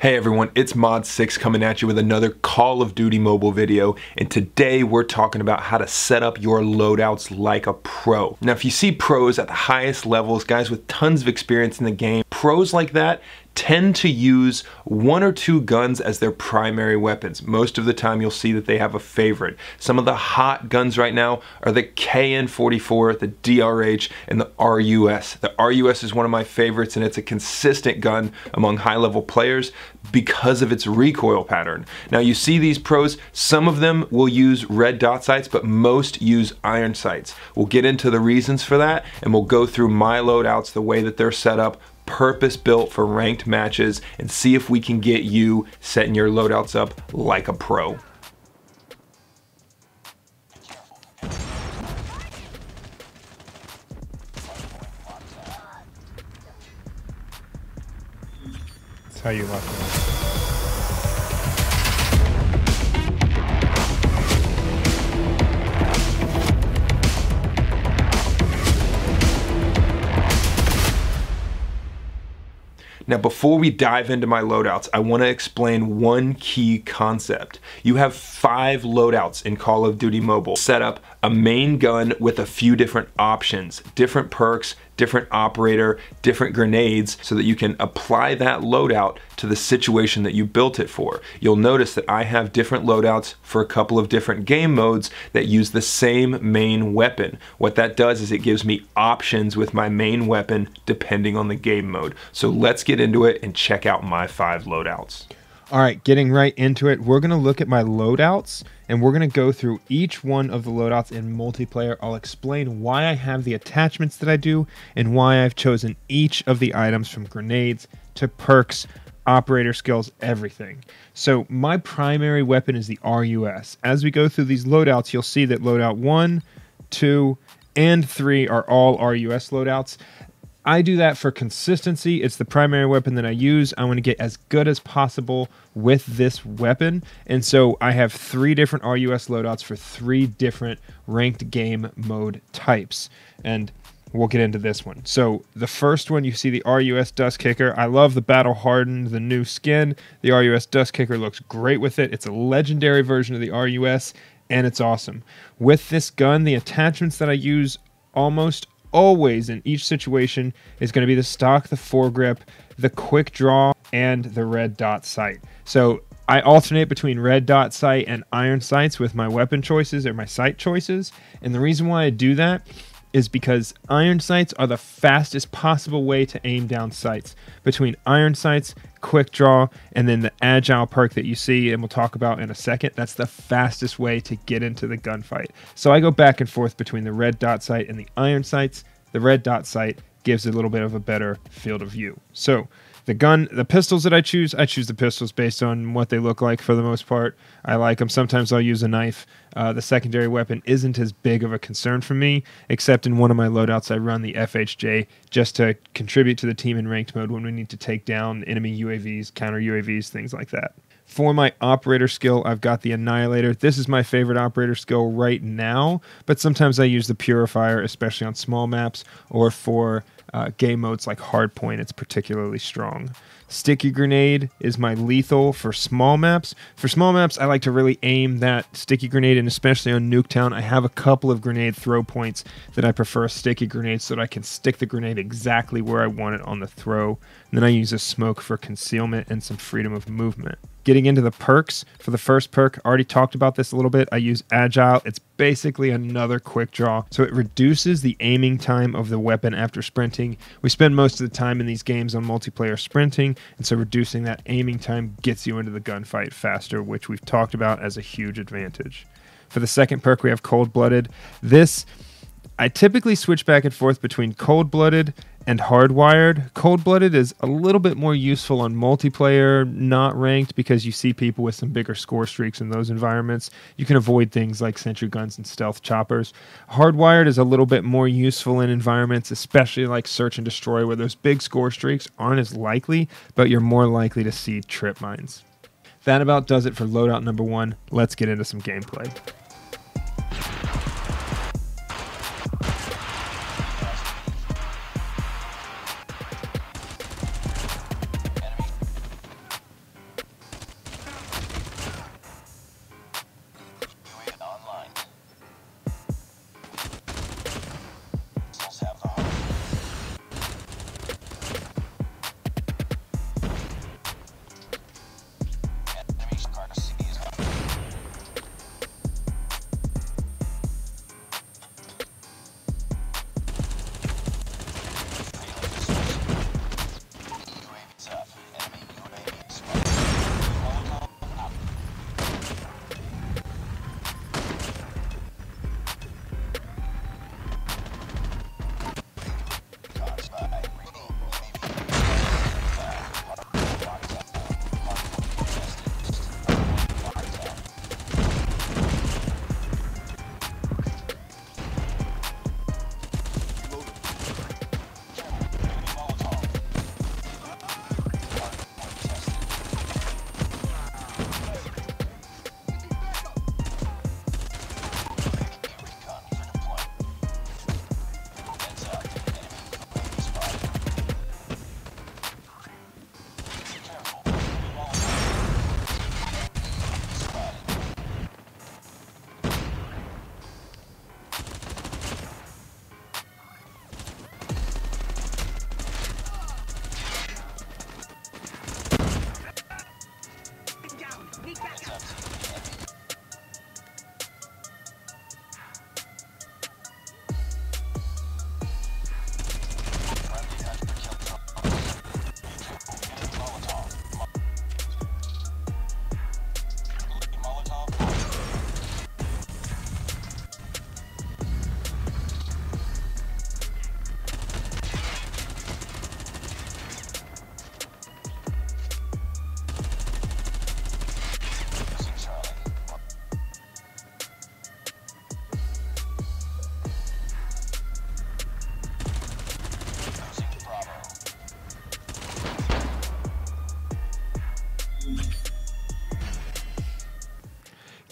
Hey everyone, it's Modsix coming at you with another Call of Duty mobile video, and today we're talking about how to set up your loadouts like a pro. Now if you see pros at the highest levels, guys with tons of experience in the game, pros like that tend to use one or two guns as their primary weapons. Most of the time you'll see that they have a favorite. Some of the hot guns right now are the KN44, the DRH, and the RUS. The RUS is one of my favorites and it's a consistent gun among high level players because of its recoil pattern. Now you see these pros, some of them will use red dot sights, but most use iron sights. We'll get into the reasons for that and we'll go through my loadouts, the way that they're set up, purpose built for ranked matches and see if we can get you setting your loadouts up like a pro. That's how you left Now, before we dive into my loadouts, I want to explain one key concept. You have five loadouts in Call of Duty Mobile. Set up a main gun with a few different options, different perks, different operator, different grenades, so that you can apply that loadout to the situation that you built it for. You'll notice that I have different loadouts for a couple of different game modes that use the same main weapon. What that does is it gives me options with my main weapon depending on the game mode. So let's get into it and check out my five loadouts. All right, getting right into it, we're going to look at my loadouts and we're going to go through each one of the loadouts in multiplayer. I'll explain why I have the attachments that I do and why I've chosen each of the items from grenades to perks, operator skills, everything. So my primary weapon is the RUS. As we go through these loadouts, you'll see that loadout 1, 2, and 3 are all RUS loadouts. I do that for consistency. It's the primary weapon that I use. I want to get as good as possible with this weapon. And so I have three different RUS loadouts for three different ranked game mode types. And we'll get into this one. So the first one, you see the RUS Dust Kicker. I love the Battle Hardened, the new skin. The RUS Dust Kicker looks great with it. It's a legendary version of the RUS, and it's awesome. With this gun, the attachments that I use almost always in each situation is going to be the stock, the foregrip, the quick draw, and the red dot sight. So I alternate between red dot sight and iron sights with my weapon choices or my sight choices. And the reason why I do that is because iron sights are the fastest possible way to aim down sights. Between iron sights, quick draw, and then the agile perk that you see and we'll talk about in a second, that's the fastest way to get into the gunfight. So I go back and forth between the red dot sight and the iron sights. The red dot sight gives a little bit of a better field of view. So the gun, the pistols that I choose, I choose the pistols based on what they look like for the most part. I like them. Sometimes I'll use a knife. Uh, the secondary weapon isn't as big of a concern for me, except in one of my loadouts, I run the FHJ just to contribute to the team in ranked mode when we need to take down enemy UAVs, counter UAVs, things like that. For my operator skill, I've got the Annihilator. This is my favorite operator skill right now, but sometimes I use the Purifier, especially on small maps or for uh, game modes like Hardpoint, it's particularly strong. Sticky Grenade is my lethal for small maps. For small maps, I like to really aim that sticky grenade, and especially on Nuketown, I have a couple of grenade throw points that I prefer a sticky grenade so that I can stick the grenade exactly where I want it on the throw. And then I use a smoke for concealment and some freedom of movement. Getting into the perks, for the first perk, already talked about this a little bit. I use Agile. It's basically another quick draw. So it reduces the aiming time of the weapon after sprinting. We spend most of the time in these games on multiplayer sprinting, and so reducing that aiming time gets you into the gunfight faster, which we've talked about as a huge advantage. For the second perk, we have Cold Blooded. This I typically switch back and forth between cold blooded and hardwired. Cold blooded is a little bit more useful on multiplayer, not ranked, because you see people with some bigger score streaks in those environments. You can avoid things like sentry guns and stealth choppers. Hardwired is a little bit more useful in environments, especially like search and destroy, where those big score streaks aren't as likely, but you're more likely to see trip mines. That about does it for loadout number one. Let's get into some gameplay.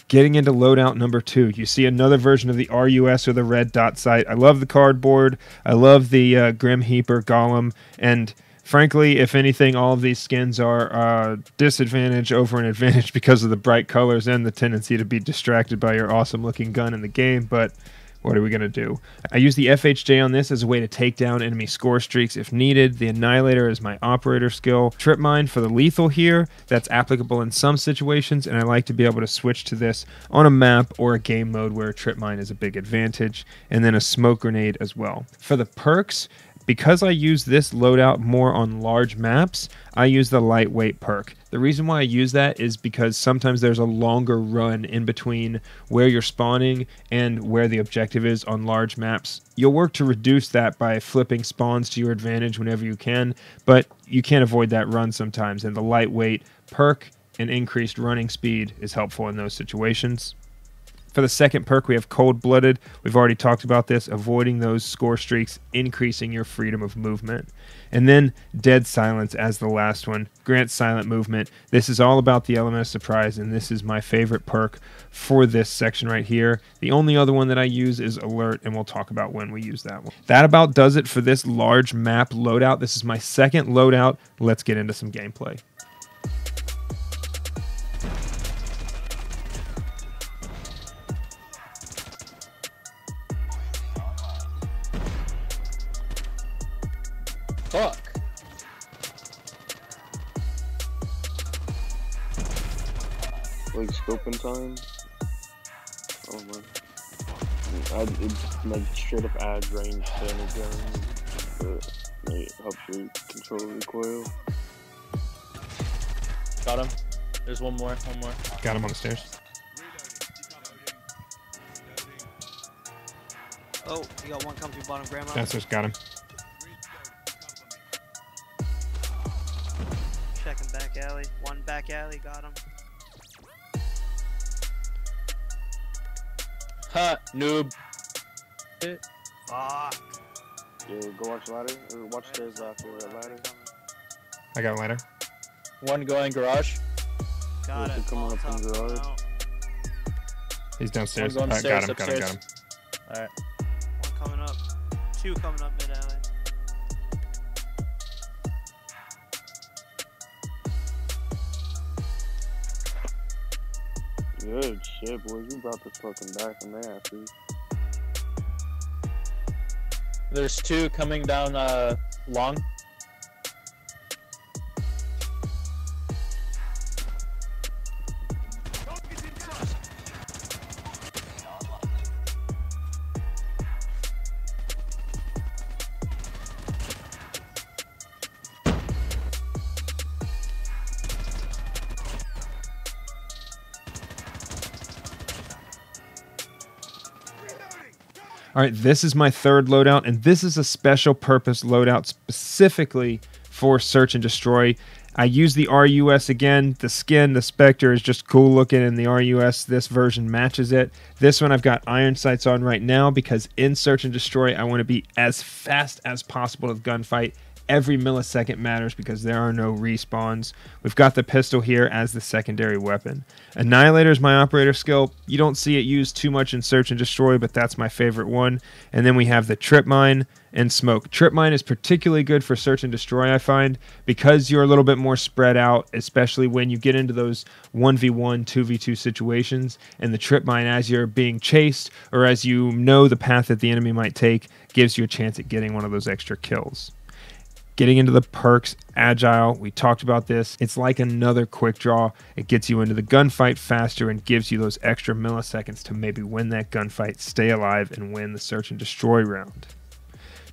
Getting into loadout number two, you see another version of the RUS or the red dot sight. I love the cardboard. I love the uh, Grim Reaper Golem. And frankly, if anything, all of these skins are uh, disadvantage over an advantage because of the bright colors and the tendency to be distracted by your awesome looking gun in the game. But what are we going to do? I use the FHJ on this as a way to take down enemy score streaks if needed. The Annihilator is my operator skill. Trip Mine for the lethal here. That's applicable in some situations, and I like to be able to switch to this on a map or a game mode where Trip Mine is a big advantage. And then a Smoke Grenade as well. For the perks, because I use this loadout more on large maps, I use the lightweight perk. The reason why I use that is because sometimes there's a longer run in between where you're spawning and where the objective is on large maps. You'll work to reduce that by flipping spawns to your advantage whenever you can, but you can't avoid that run sometimes, and the lightweight perk and increased running speed is helpful in those situations. For the second perk, we have Cold Blooded. We've already talked about this, avoiding those score streaks, increasing your freedom of movement. And then Dead Silence as the last one. Grant Silent Movement. This is all about the element of surprise, and this is my favorite perk for this section right here. The only other one that I use is Alert, and we'll talk about when we use that one. That about does it for this large map loadout. This is my second loadout. Let's get into some gameplay. There's one more. One more. Got him on the stairs. Oh, you got one coming through bottom grandma. Downstairs, got him. Checking back alley. One back alley, got him. Ha! Noob. Fuck. Yeah, go watch ladder or watch stairs after that ladder. I got a ladder. One going garage. Got it. they're coming up Molotov from out. He's downstairs. One Uh, got stairs, him, got him, got him. Alright. One coming up. Two coming up mid alley. Good shit, boys. We brought this fucking back from there, dude. There's two coming down uh long. All right, this is my third loadout, and this is a special purpose loadout specifically for search and destroy. I use the RUS again. The skin, the Spectre is just cool looking, and the RUS, this version matches it. This one I've got iron sights on right now because in search and destroy, I want to be as fast as possible with gunfight every millisecond matters because there are no respawns. We've got the pistol here as the secondary weapon. Annihilator is my operator skill. You don't see it used too much in Search and Destroy, but that's my favorite one. And then we have the Trip Mine and Smoke. Trip Mine is particularly good for Search and Destroy, I find, because you're a little bit more spread out, especially when you get into those 1v1, 2v2 situations. And the Trip Mine, as you're being chased or as you know the path that the enemy might take, gives you a chance at getting one of those extra kills. Getting into the perks, agile, we talked about this. It's like another quick draw. It gets you into the gunfight faster and gives you those extra milliseconds to maybe win that gunfight, stay alive, and win the search and destroy round.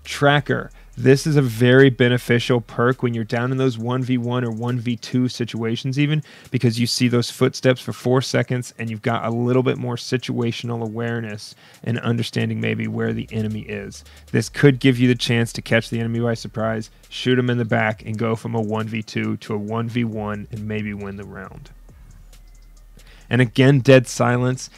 Tracker. This is a very beneficial perk when you're down in those 1v1 or 1v2 situations, even because you see those footsteps for four seconds and you've got a little bit more situational awareness and understanding maybe where the enemy is. This could give you the chance to catch the enemy by surprise, shoot him in the back, and go from a 1v2 to a 1v1 and maybe win the round. And again, dead silence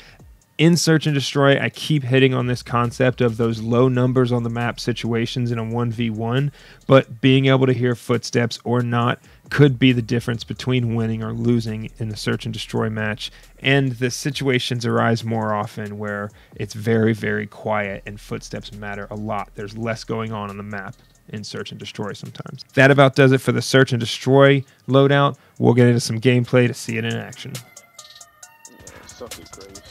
in search and destroy i keep hitting on this concept of those low numbers on the map situations in a 1v1 but being able to hear footsteps or not could be the difference between winning or losing in a search and destroy match. And the situations arise more often where it's very, very quiet and footsteps matter a lot. There's less going on on the map in search and destroy sometimes. That about does it for the search and destroy loadout. We'll get into some gameplay to see it in action. It,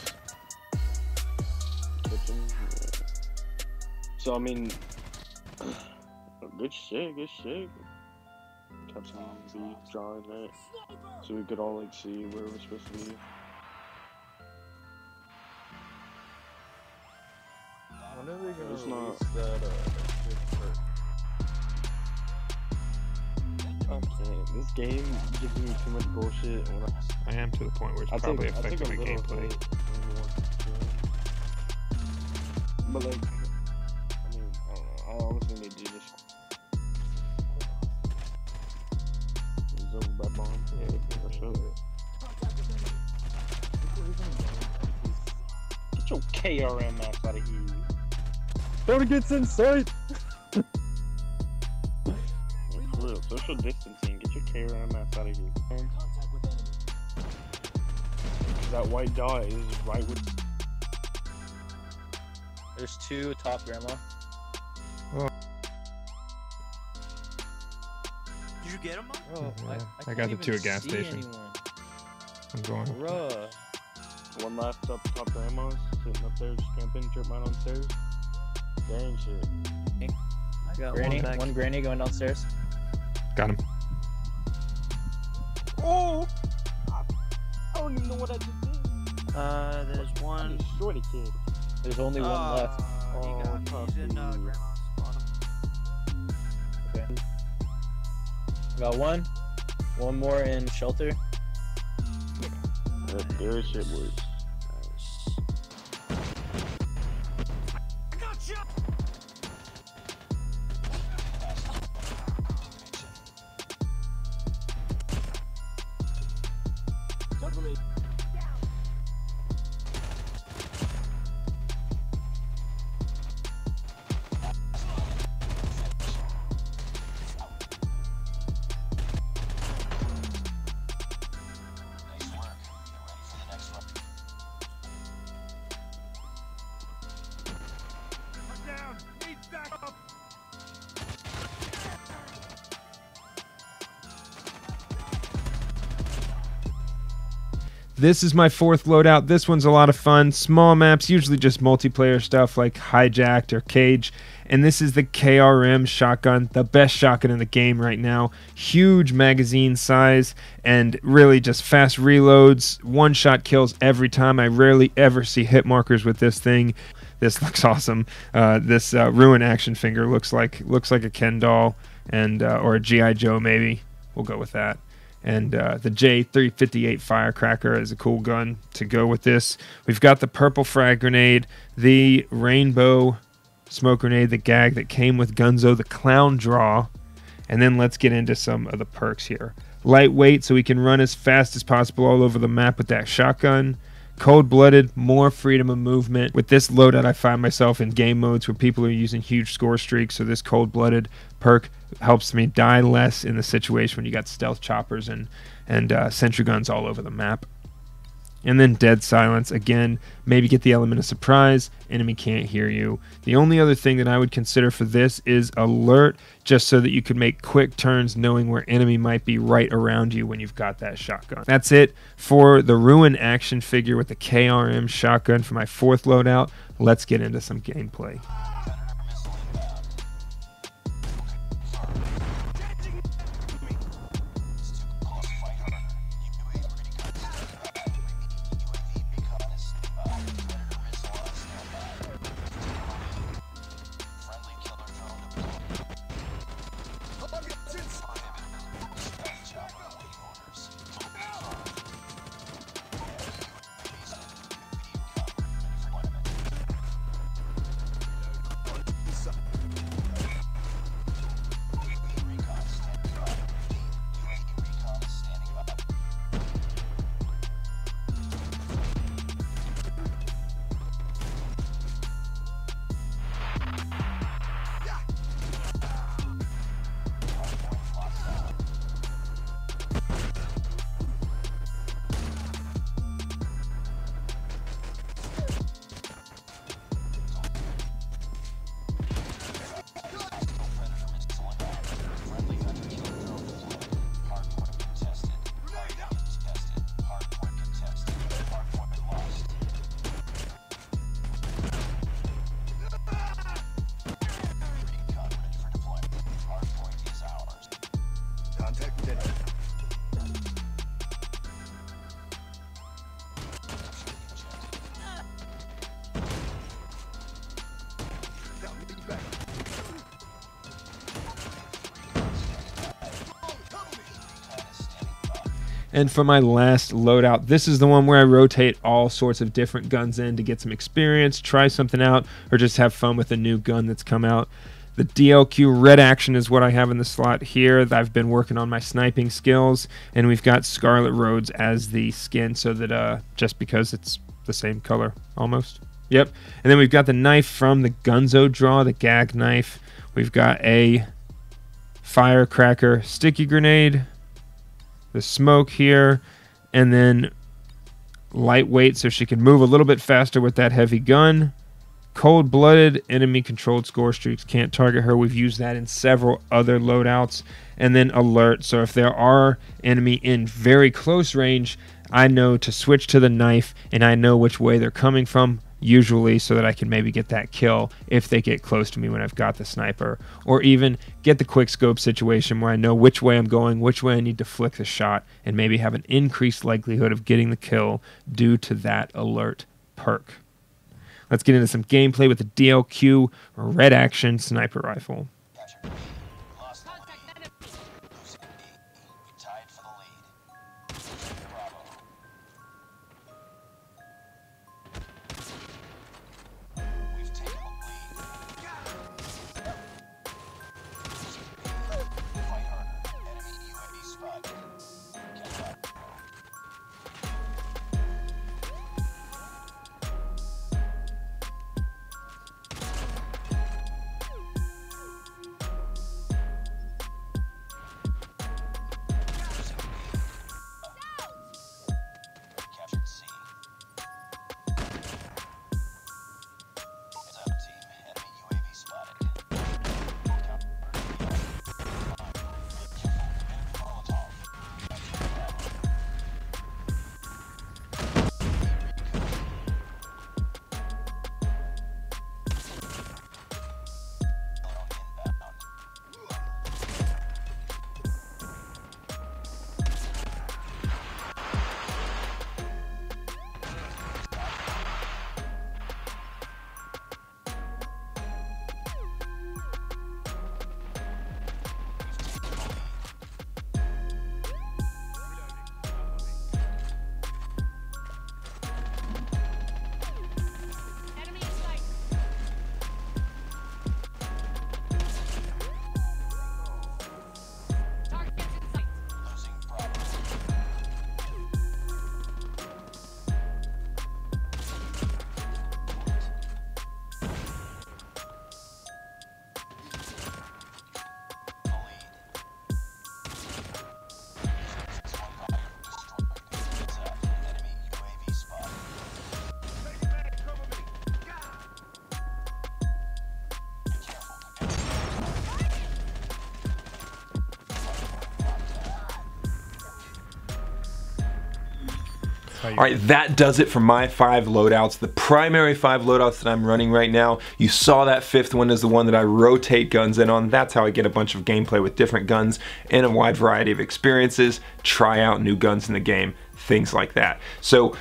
So I mean, good shit, good shit. Kept on beef drawing it, so we could all like see where we're supposed to be. When are they gonna It's release not- that, uh, good perk? I can't. This game gives me too much bullshit. When I, I am to the point where it's I probably take, I take affecting my gameplay. hit when you want to. But like, Get your KRM ass out of here. Target's in sight! Like, for real, social distancing. Get your KRM ass out of here. That white dot is right with. There's two top grandma. Did you get him? Mom? Bro, Yeah, I, I I, got the two at gas station. Anyone. I'm going. Bruh. One last up top grandma's sitting up there just camping, trip mine on stairs. Dang shit. I got Granny, one one granny going downstairs. Got him. Oh! I don't even know what I just did. Uh, there's one. destroyed a kid. There's only one left. Uh, he got me. He's in uh, grandma's bottom. Okay. Got one. One more in shelter. That their shit was. This is my fourth loadout. This one's a lot of fun. Small maps, usually just multiplayer stuff like Hijacked or Cage. And this is the KRM shotgun, the best shotgun in the game right now. Huge magazine size and really just fast reloads. One shot kills every time. I rarely ever see hit markers with this thing. This looks awesome. Uh, this uh, Ruin action figure looks like looks like a Ken doll and uh, or a GI Joe maybe. We'll go with that and uh, the J358 firecracker is a cool gun to go with this. We've got the purple frag grenade, the rainbow smoke grenade, the gag that came with Gunzo, the clown draw, and then let's get into some of the perks here. Lightweight, so we can run as fast as possible all over the map with that shotgun. Cold blooded, more freedom of movement. With this loadout, I find myself in game modes where people are using huge score streaks, so this cold blooded perk helps me die less in the situation when you got stealth choppers and, and uh, sentry guns all over the map. And then dead silence. Again, maybe get the element of surprise. Enemy can't hear you. The only other thing that I would consider for this is alert, just so that you could make quick turns knowing where enemy might be right around you when you've got that shotgun. That's it for the Ruin action figure with the KRM shotgun for my fourth loadout. Let's get into some gameplay. And for my last loadout, this is the one where I rotate all sorts of different guns in to get some experience, try something out, or just have fun with a new gun that's come out. The DLQ Red Action is what I have in the slot here. That I've been working on my sniping skills, and we've got Scarlett Rhodes as the skin, so that uh, just because it's the same color almost. Yep. And then we've got the knife from the Gunzo draw, the gag knife. We've got a firecracker sticky grenade, the smoke here, and then lightweight so she can move a little bit faster with that heavy gun. Cold blooded, enemy controlled score streaks can't target her. We've used that in several other loadouts. And then alert. So if there are enemy in very close range, I know to switch to the knife and I know which way they're coming from, usually, so that I can maybe get that kill if they get close to me when I've got the sniper. Or even get the quick scope situation where I know which way I'm going, which way I need to flick the shot, and maybe have an increased likelihood of getting the kill due to that alert perk. Let's get into some gameplay with the DLQ Red Action Sniper Rifle. Enemy All right, that does it for my five loadouts. The primary five loadouts that I'm running right now, you saw that fifth one is the one that I rotate guns in on. That's how I get a bunch of gameplay with different guns and a wide variety of experiences, try out new guns in the game, things like that. So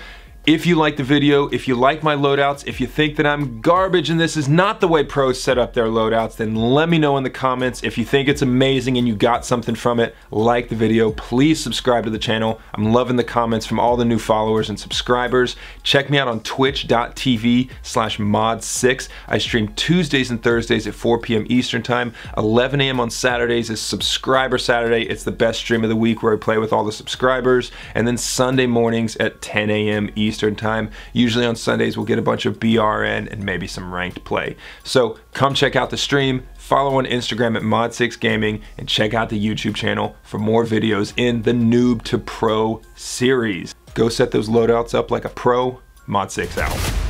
if you like the video, if you like my loadouts, if you think that I'm garbage and this is not the way pros set up their loadouts, then let me know in the comments. If you think it's amazing and you got something from it, like the video, please subscribe to the channel. I'm loving the comments from all the new followers and subscribers. Check me out on twitch.tv slash modsix. I stream Tuesdays and Thursdays at 4 p.m. Eastern time. 11 a.m. on Saturdays is subscriber Saturday. It's the best stream of the week where I play with all the subscribers. And then Sunday mornings at 10 a.m. Eastern time. Usually on Sundays we'll get a bunch of BRN and maybe some ranked play. So come check out the stream, follow on Instagram at Modsix Gaming, and check out the YouTube channel for more videos in the Noob to Pro series. Go set those loadouts up like a pro. Modsix out.